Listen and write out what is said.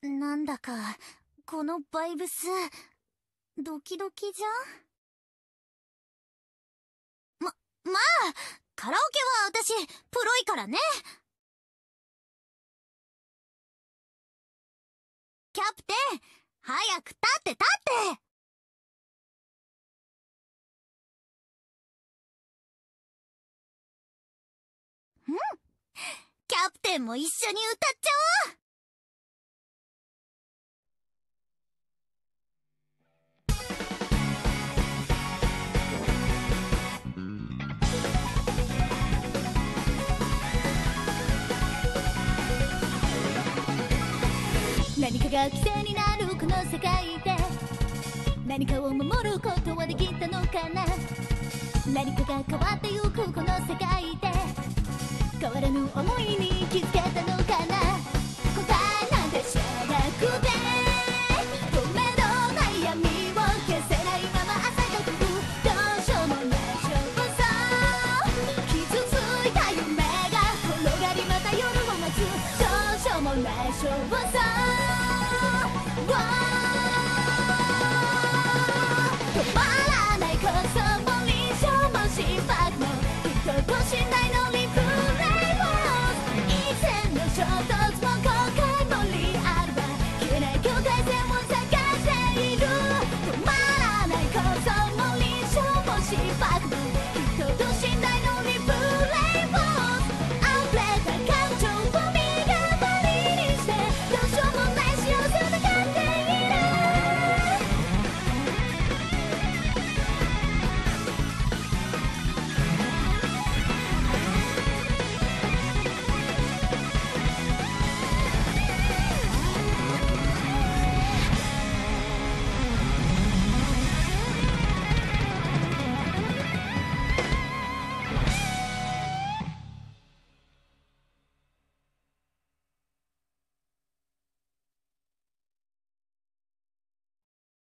なんだか、このバイブス、ドキドキじゃん？ま、まあ、カラオケは私、プロいからね。キャプテン、早く立って立って！うん。キャプテンも一緒に歌っちゃおう。何かが犠牲になるこの世界で。何かを守ることはできたのかな。何かが変わってゆくこの世界で。変わらぬ思いに気づけたのかな。答えなんて知らなくて。ごめんの悩みを消せないまま朝が来るどうしようもない勝負さ。傷ついた夢が転がりまた夜を待つ。どうしようもない勝負さ。我